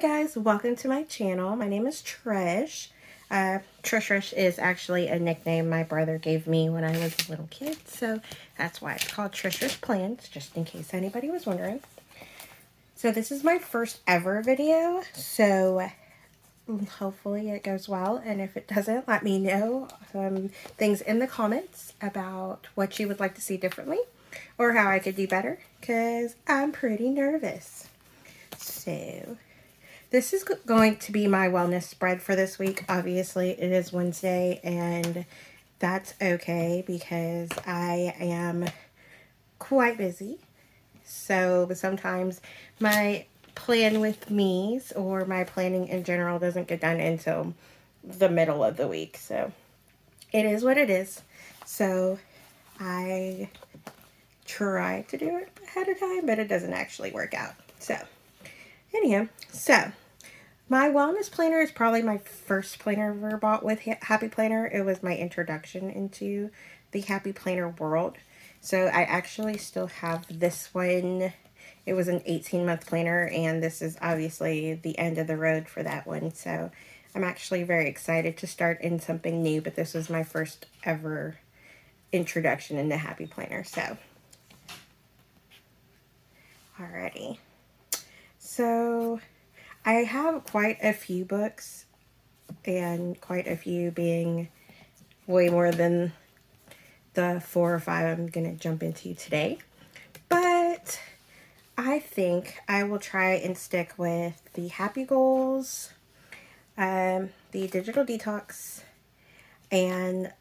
guys, welcome to my channel. My name is Trish. Uh, Trish Rish is actually a nickname my brother gave me when I was a little kid, so that's why it's called Trish Rish Plans, just in case anybody was wondering. So this is my first ever video, so hopefully it goes well, and if it doesn't, let me know things in the comments about what you would like to see differently, or how I could do better, because I'm pretty nervous. So, this is going to be my wellness spread for this week. Obviously, it is Wednesday, and that's okay because I am quite busy. So, sometimes my plan with me's or my planning in general doesn't get done until the middle of the week. So, it is what it is. So, I try to do it ahead of time, but it doesn't actually work out. So, Anyhow, so my wellness planner is probably my first planner I've ever bought with Happy Planner. It was my introduction into the Happy Planner world. So I actually still have this one. It was an 18 month planner and this is obviously the end of the road for that one. So I'm actually very excited to start in something new, but this was my first ever introduction into Happy Planner. So, alrighty. So I have quite a few books and quite a few being way more than the four or five I'm going to jump into today. But I think I will try and stick with the Happy Goals, um, the Digital Detox, and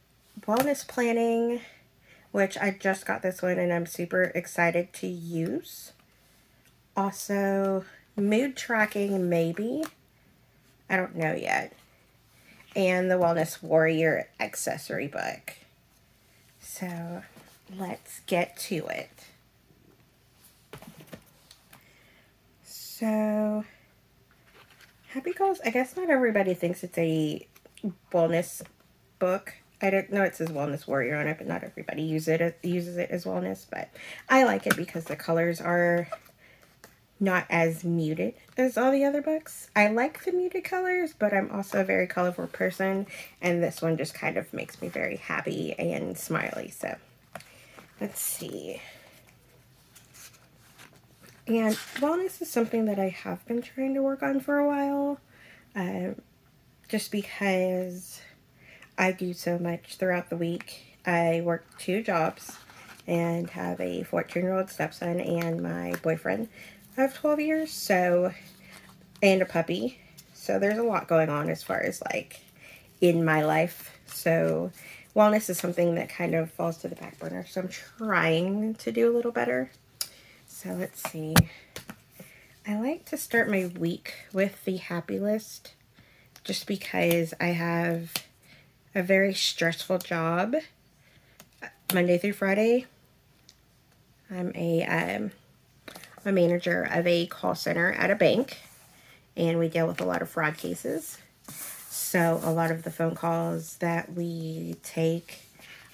Wellness Planning, which I just got this one and I'm super excited to use. Also, mood tracking, maybe. I don't know yet. And the Wellness Warrior accessory book. So let's get to it. So, Happy Goals, I guess not everybody thinks it's a wellness book. I don't know it says Wellness Warrior on it, but not everybody it, uses it as wellness. But I like it because the colors are not as muted as all the other books. I like the muted colors, but I'm also a very colorful person, and this one just kind of makes me very happy and smiley. So, let's see. And wellness is something that I have been trying to work on for a while, um, just because I do so much throughout the week. I work two jobs and have a 14 year old stepson and my boyfriend of 12 years, so, and a puppy. So there's a lot going on as far as like in my life. So wellness is something that kind of falls to the back burner. So I'm trying to do a little better. So let's see. I like to start my week with the happy list just because I have a very stressful job Monday through Friday. I'm a um, a manager of a call center at a bank, and we deal with a lot of fraud cases. So a lot of the phone calls that we take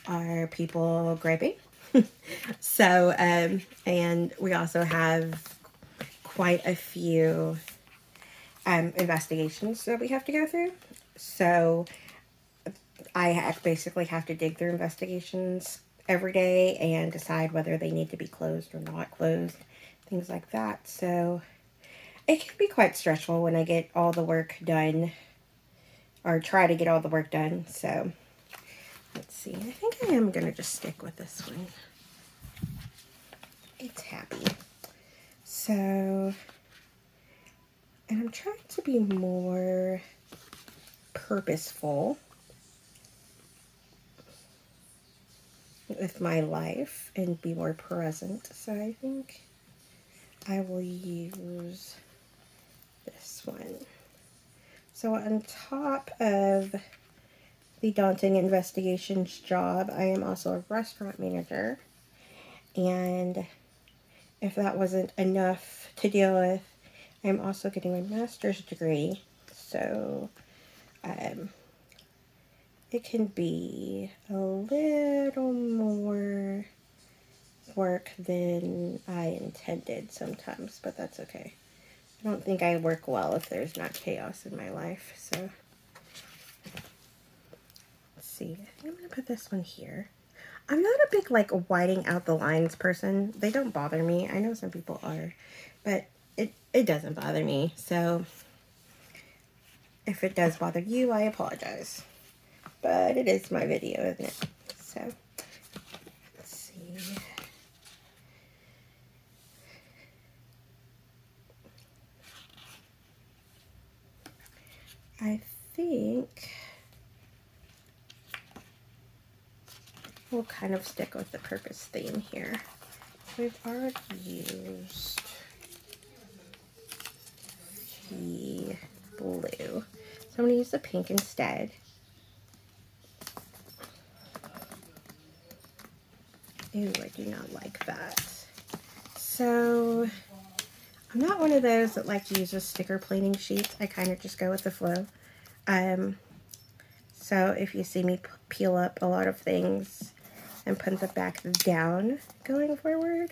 are people griping. so, um, and we also have quite a few um, investigations that we have to go through. So I basically have to dig through investigations every day and decide whether they need to be closed or not closed things like that. So it can be quite stressful when I get all the work done or try to get all the work done. So let's see. I think I am going to just stick with this one. It's happy. So, and I'm trying to be more purposeful with my life and be more present. So I think I will use this one. So on top of the daunting investigations job, I am also a restaurant manager. And if that wasn't enough to deal with, I'm also getting my master's degree. So um, it can be a little more work than I intended sometimes, but that's okay. I don't think I work well if there's not chaos in my life, so. Let's see, I think I'm gonna put this one here. I'm not a big, like, whiting out the lines person. They don't bother me. I know some people are, but it, it doesn't bother me, so if it does bother you, I apologize. But it is my video, isn't it? So, let's see. I think we'll kind of stick with the purpose theme here. We've already used the blue. So I'm going to use the pink instead. Ooh, I do not like that. So I'm not one of those that like uses sticker planing sheets. I kind of just go with the flow. Um, so if you see me peel up a lot of things and put them back down going forward,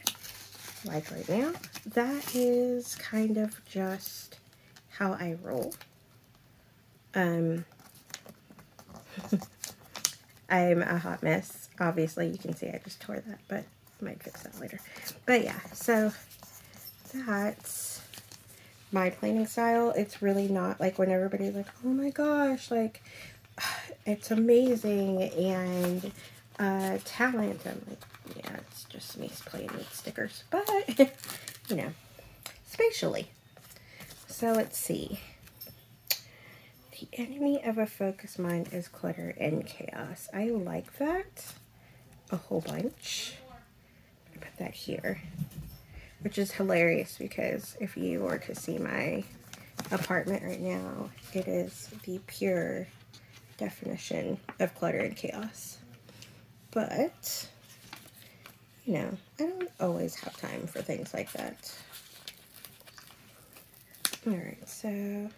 like right now, that is kind of just how I roll. Um, I'm a hot mess. Obviously, you can see I just tore that, but might fix that later. But yeah, so that's my planning style. It's really not like when everybody's like, oh my gosh, like, it's amazing and uh, talent. I'm like, yeah, it's just me playing with stickers. But, you know, spatially. So let's see. The enemy of a focused mind is clutter and chaos. I like that a whole bunch. put that here which is hilarious because if you were to see my apartment right now, it is the pure definition of clutter and chaos. But, you know, I don't always have time for things like that. Alright, so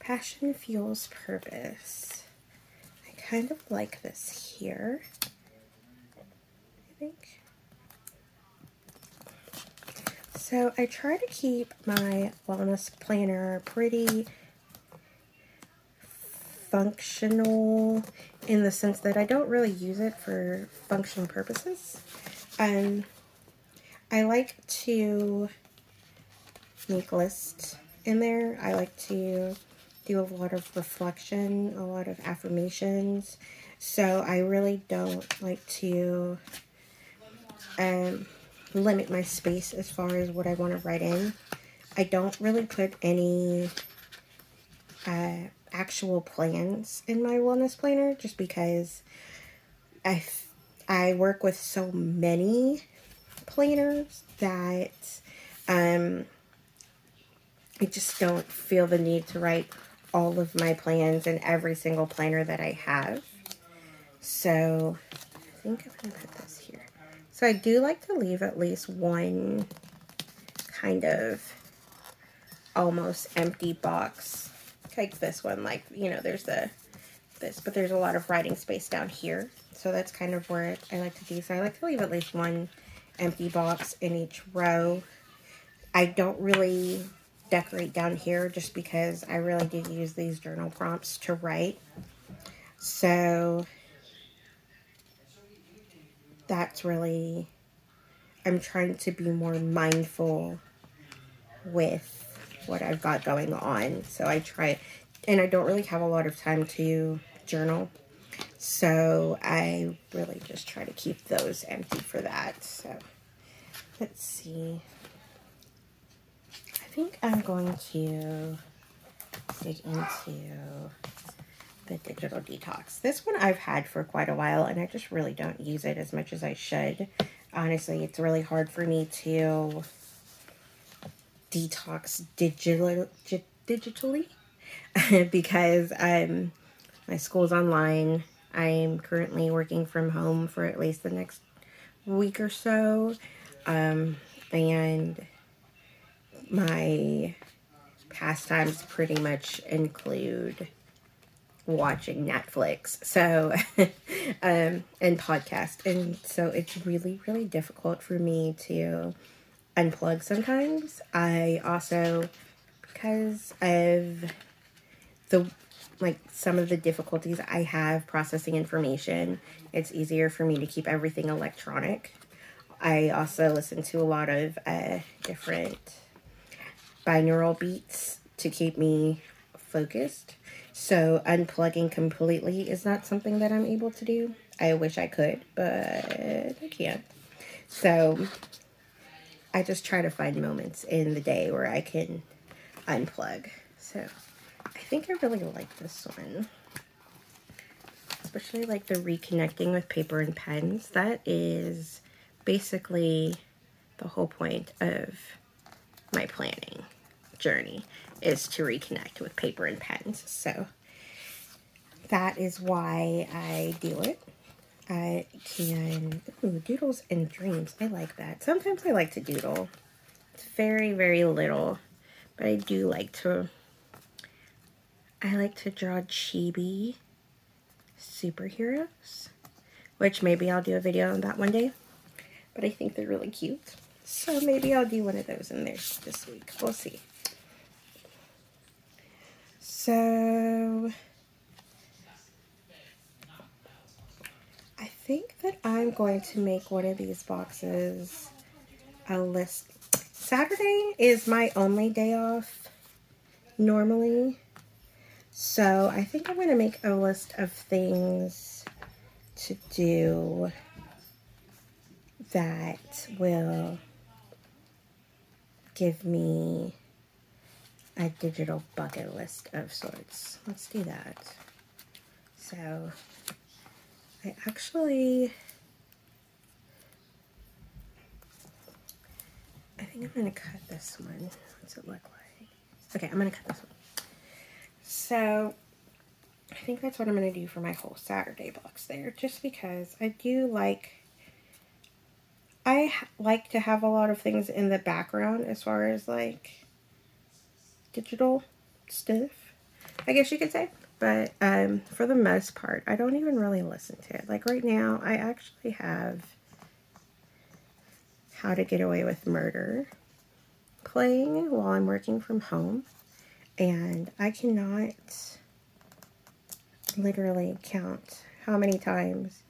passion fuels purpose. I kind of like this here, I think. So I try to keep my wellness planner pretty functional in the sense that I don't really use it for functional purposes. Um, I like to make lists in there. I like to do a lot of reflection, a lot of affirmations. So I really don't like to um, limit my space as far as what I want to write in. I don't really put any uh, actual plans in my wellness planner just because I, I work with so many planners that um, I just don't feel the need to write all of my plans in every single planner that I have. So I think I'm going to put this here. So I do like to leave at least one kind of almost empty box. Like this one, like, you know, there's the this, but there's a lot of writing space down here. So that's kind of where I like to do. So I like to leave at least one empty box in each row. I don't really decorate down here just because I really do use these journal prompts to write. So that's really, I'm trying to be more mindful with what I've got going on. So I try, and I don't really have a lot of time to journal. So I really just try to keep those empty for that. So let's see. I think I'm going to dig into the digital detox. This one I've had for quite a while and I just really don't use it as much as I should. Honestly, it's really hard for me to detox digital, digitally because um, my school's online. I'm currently working from home for at least the next week or so. Um, and my pastimes pretty much include watching Netflix. So, um, and podcast. And so it's really, really difficult for me to unplug sometimes. I also because of the like some of the difficulties I have processing information. It's easier for me to keep everything electronic. I also listen to a lot of uh, different binaural beats to keep me focused. So unplugging completely is not something that I'm able to do. I wish I could, but I can't. So I just try to find moments in the day where I can unplug. So I think I really like this one. Especially like the reconnecting with paper and pens. That is basically the whole point of my planning journey is to reconnect with paper and pens. So that is why I do it. I can, ooh, doodles and dreams. I like that. Sometimes I like to doodle. It's very, very little, but I do like to, I like to draw chibi superheroes, which maybe I'll do a video on that one day, but I think they're really cute. So maybe I'll do one of those in there this week. We'll see. So I think that I'm going to make one of these boxes a list. Saturday is my only day off normally. So I think I'm going to make a list of things to do that will give me a digital bucket list of sorts. Let's do that. So I actually, I think I'm to cut this one. What's it look like? Okay, I'm to cut this one. So I think that's what I'm to do for my whole Saturday box there, just because I do like I like to have a lot of things in the background as far as like digital stuff, I guess you could say. But um, for the most part, I don't even really listen to it. Like right now, I actually have How to Get Away with Murder playing while I'm working from home. And I cannot literally count how many times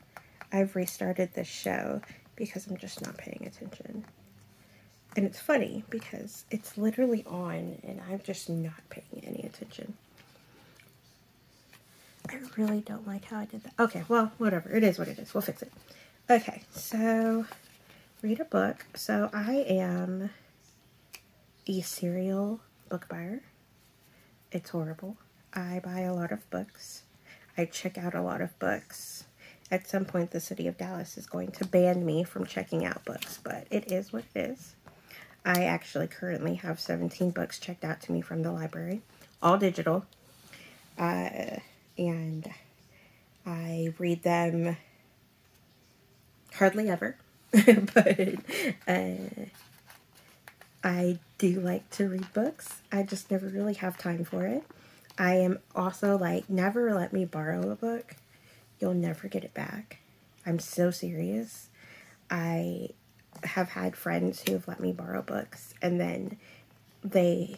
I've restarted this show because I'm just not paying attention. And it's funny because it's literally on and I'm just not paying any attention. I really don't like how I did that. Okay, well, whatever. It is what it is. We'll fix it. Okay, so read a book. So I am a serial book buyer. It's horrible. I buy a lot of books. I check out a lot of books. At some point, the city of Dallas is going to ban me from checking out books, but it is what it is. I actually currently have 17 books checked out to me from the library, all digital. Uh, and I read them hardly ever, but uh, I do like to read books. I just never really have time for it. I am also like, never let me borrow a book. You'll never get it back. I'm so serious. I have had friends who have let me borrow books and then they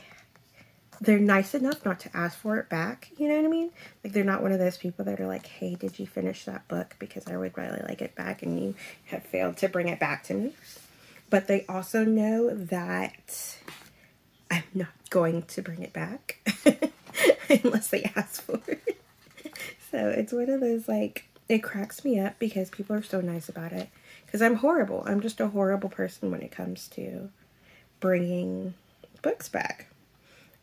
they're nice enough not to ask for it back, you know what I mean? Like they're not one of those people that are like, "Hey, did you finish that book because I would really like it back and you have failed to bring it back to me." But they also know that I'm not going to bring it back unless they ask for it. So, it's one of those like it cracks me up because people are so nice about it because I'm horrible. I'm just a horrible person when it comes to bringing books back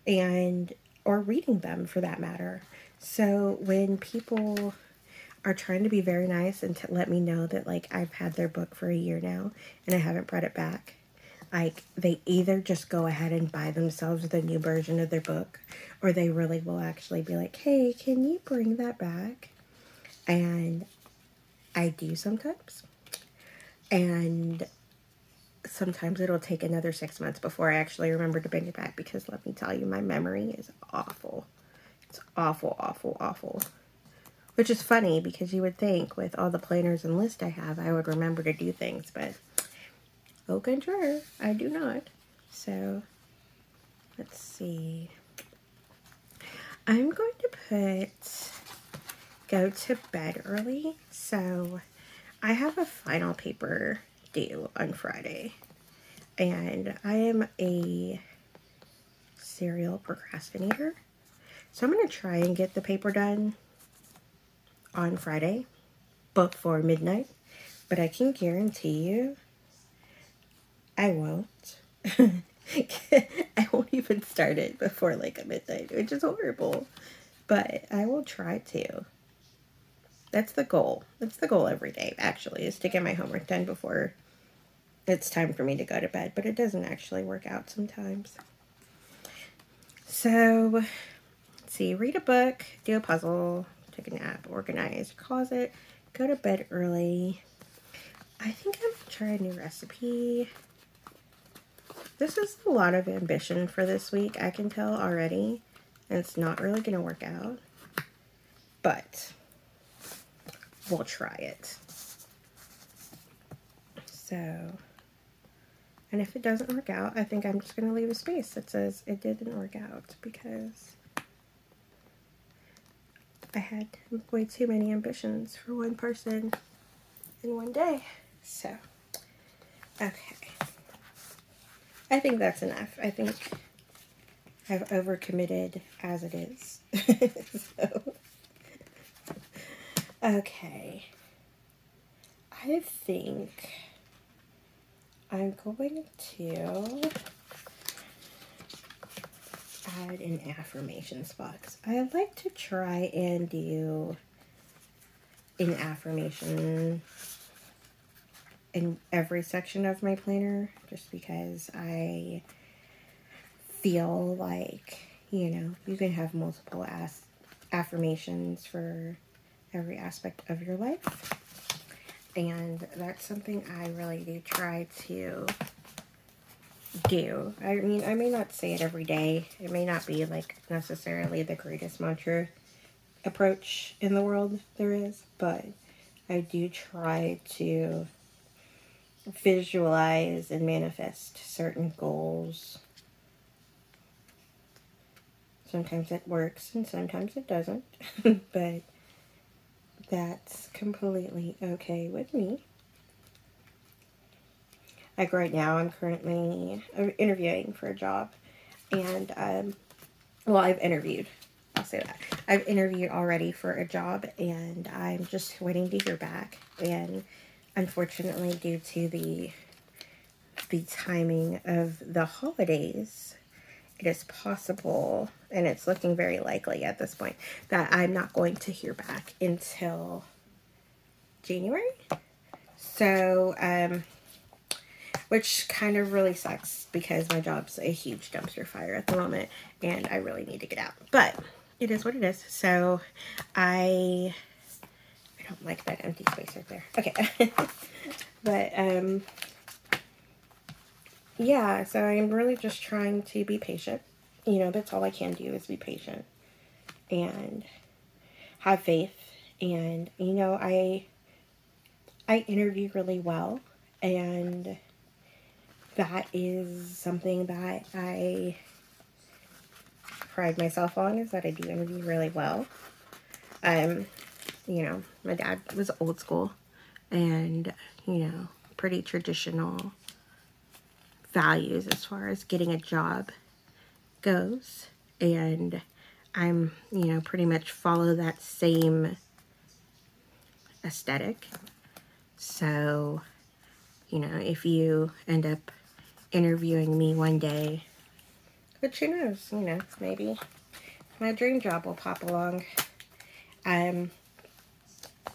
and or reading them for that matter. So when people are trying to be very nice and to let me know that like I've had their book for a year now and I haven't brought it back, like they either just go ahead and buy themselves the new version of their book or they really will actually be like, "Hey, can you bring that back?" And I do sometimes and sometimes it'll take another six months before I actually remember to bring it back because let me tell you, my memory is awful. It's awful, awful, awful. Which is funny because you would think with all the planners and lists I have, I would remember to do things, but oh contraire, I do not. So let's see. I'm going to put go to bed early. So I have a final paper due on Friday. And I am a serial procrastinator. So I'm going to try and get the paper done on Friday before midnight. But I can guarantee you I won't. I won't even start it before like a midnight, which is horrible. But I will try to. That's the goal. That's the goal every day, actually, is to get my homework done before it's time for me to go to bed. But it doesn't actually work out sometimes. So, let's see, read a book, do a puzzle, take a nap, organize closet, go to bed early. I think I'm going to try a new recipe. This is a lot of ambition for this week, I can tell already. And it's not really going to work out. But we'll try it. So, and if it doesn't work out, I think I'm just going to leave a space that says it didn't work out because I had way too many ambitions for one person in one day. So, okay. I think that's enough. I think I've overcommitted as it is. so, okay. I think I'm going to add an affirmations box. I like to try and do an affirmation in every section of my planner just because I feel like, you know, you can have multiple as affirmations for every aspect of your life. And that's something I really do try to do. I mean, I may not say it every day. It may not be like necessarily the greatest mantra approach in the world there is, but I do try to visualize and manifest certain goals. Sometimes it works and sometimes it doesn't, but that's completely okay with me. Like right now, I'm currently interviewing for a job, and um, well, I've interviewed. I'll say that I've interviewed already for a job, and I'm just waiting to hear back. And unfortunately, due to the the timing of the holidays, it is possible, and it's looking very likely at this point, that I'm not going to hear back until January. So, um, which kind of really sucks because my job's a huge dumpster fire at the moment, and I really need to get out. But it is what it is. So, I I don't like that empty space right there. Okay. but, um, yeah, so I'm really just trying to be patient. You know, that's all I can do is be patient and have faith. And, you know, I, I interview really well and that is something that I pride myself on is that I do interview really well. Um, you know, my dad was old school and, you know, pretty traditional values as far as getting a job goes. And I'm, you know, pretty much follow that same aesthetic. So, you know, if you end up interviewing me one day, but who knows, you know, maybe my dream job will pop along. Um,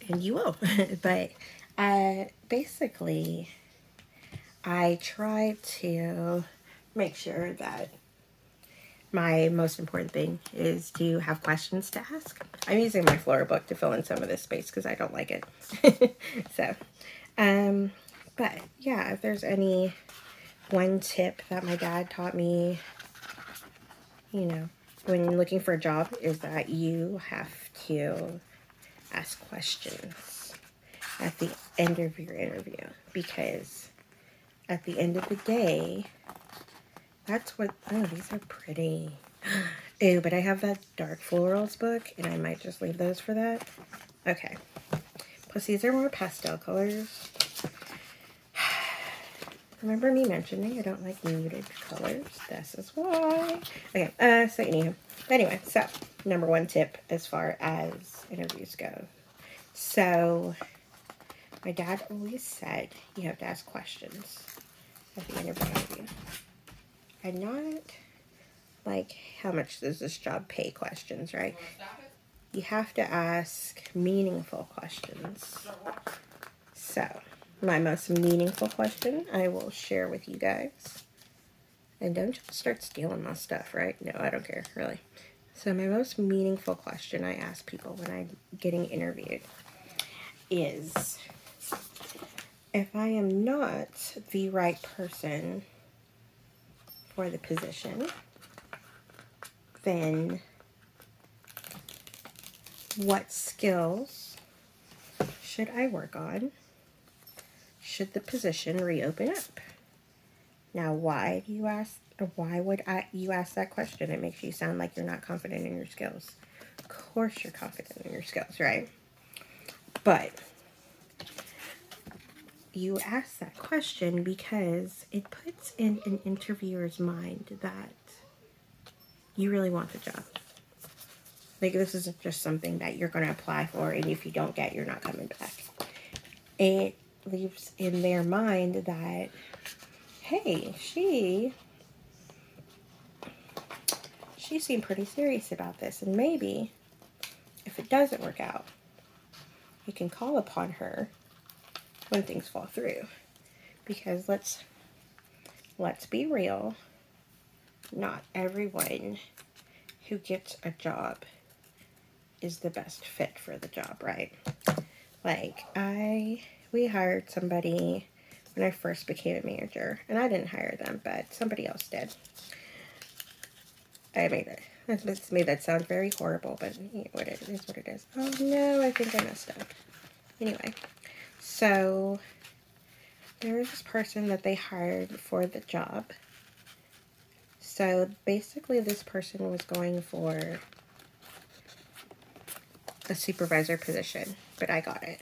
and you will. but uh, basically, I try to make sure that my most important thing is to have questions to ask. I'm using my Flora book to fill in some of this space because I don't like it. so, um, but yeah, if there's any one tip that my dad taught me, you know, when looking for a job is that you have to ask questions at the end of your interview because at the end of the day, That's what, oh, these are pretty. Ew, but I have that Dark Florals book, and I might just leave those for that. Okay. Plus, these are more pastel colors. Remember me mentioning I don't like muted colors? This is why. Okay, uh, so anywho. Anyway, so, number one tip as far as interviews go. So, my dad always said you have to ask questions at the the interview. And not like how much does this job pay questions, right? You have to ask meaningful questions. So, my most meaningful question I will share with you guys. And don't just start stealing my stuff, right? No, I don't care, really. So my most meaningful question I ask people when I'm getting interviewed is if I am not the right person for the position, then what skills should I work on? Should the position reopen up? Now, why do you ask, why would I, you ask that question? It makes you sound like you're not confident in your skills. Of course you're confident in your skills, right? But you ask that question because it puts in an interviewer's mind that you really want the job. Like this isn't just something that you're going to apply for and if you don't get, you're not coming back. It leaves in their mind that, hey, she, she seemed pretty serious about this and maybe if it doesn't work out, you can call upon her when things fall through. Because let's let's be real, not everyone who gets a job is the best fit for the job, right? Like I we hired somebody when I first became a manager, and I didn't hire them, but somebody else did. I made it. That's made that sound very horrible, but what it is what it is. Oh no, I think I messed up. Anyway, so there was this person that they hired for the job. So basically, this person was going for a supervisor position, but I got it.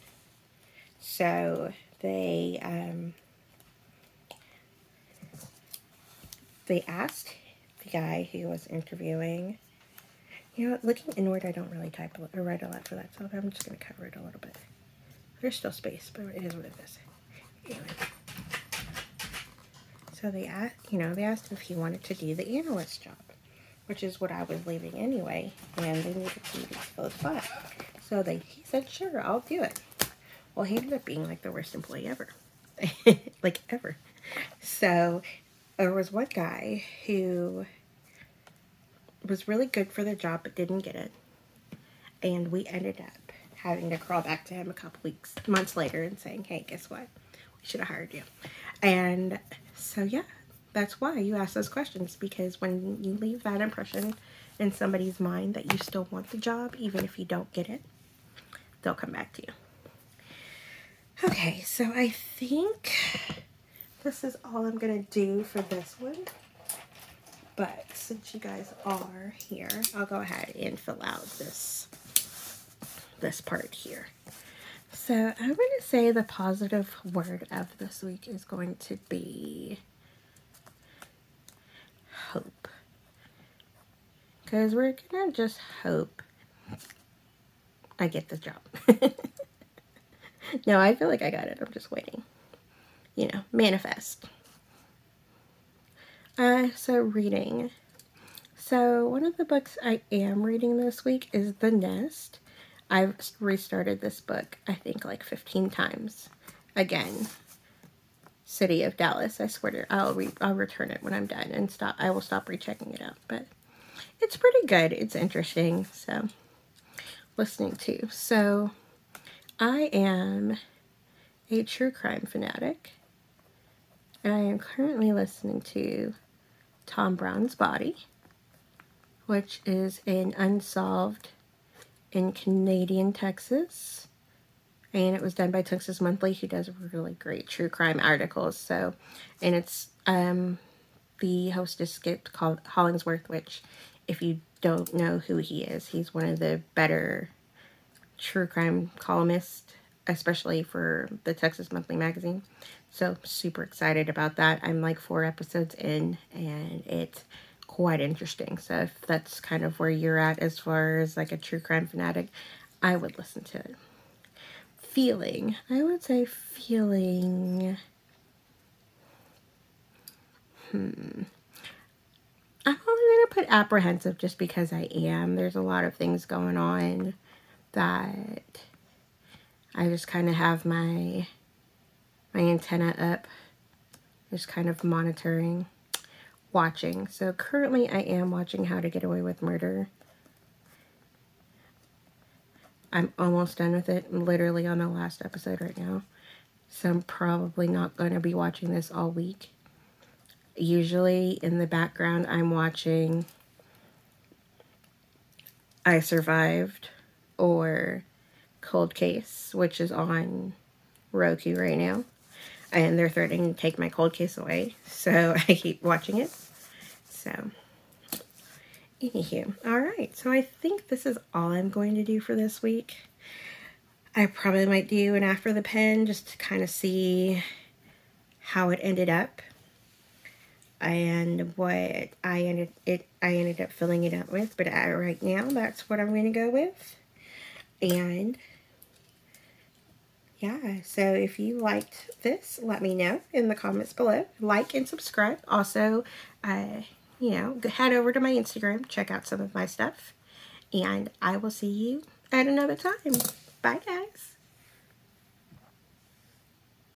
So they um, they asked the guy who was interviewing. You know, looking inward, I don't really type or write a lot for that, so I'm just going to cover it a little bit. There's still space, but it is what it is. Anyway. So they asked, you know, they asked if he wanted to do the analyst job, which is what I was leaving anyway, and they needed to be both five. So they, he said, sure, I'll do it. Well, he ended up being like the worst employee ever, like ever. So there was one guy who was really good for the job but didn't get it, and we ended up having to crawl back to him a couple weeks, months later and saying, hey, guess what? We should have hired you. And so, yeah, that's why you ask those questions because when you leave that impression in somebody's mind that you still want the job, even if you don't get it, they'll come back to you. Okay, so I think this is all I'm going to do for this one. But since you guys are here, I'll go ahead and fill out this this part here. So I'm going to say the positive word of this week is going to be hope. Because we're going to just hope I get the job. no, I feel like I got it. I'm just waiting. You know, manifest. Uh, so reading. So one of the books I am reading this week is The Nest. I've restarted this book, I think, like 15 times. Again, City of Dallas. I swear to I'll re I'll return it when I'm done and stop. I will stop rechecking it out. But it's pretty good. It's interesting. So listening to. So I am a true crime fanatic. And I am currently listening to Tom Brown's Body, which is an unsolved in Canadian, Texas. And it was done by Texas Monthly, who does really great true crime articles. So, and it's, um, the hostess Skip called Hollandsworth, which if you don't know who he is, he's one of the better true crime columnists, especially for the Texas Monthly Magazine. So super excited about that. I'm like four episodes in and it's quite interesting. So if that's kind of where you're at as far as like a true crime fanatic, I would listen to it. Feeling, I would say feeling, hmm. I'm only going to put apprehensive just because I am. There's a lot of things going on that I just kind of have my my antenna up, just kind of monitoring, watching. So currently I am watching How to Get Away with Murder. I'm almost done with it. I'm literally on the last episode right now. So I'm probably not going to be watching this all week. Usually in the background I'm watching I Survived or Cold Case, which is on Roku right now and they're threatening to take my cold case away. So I keep watching it. So, anywho, all right. So I think this is all I'm going to do for this week. I probably might do an after the pen just to kind of see how it ended up and what I ended it I ended up filling it up with. But uh, right now, that's what I'm going to go with. And yeah, so if you liked this, let me know in the comments below. Like and subscribe. Also, uh, you know, head over to my Instagram, check out some of my stuff. And I will see you at another time. Bye, guys.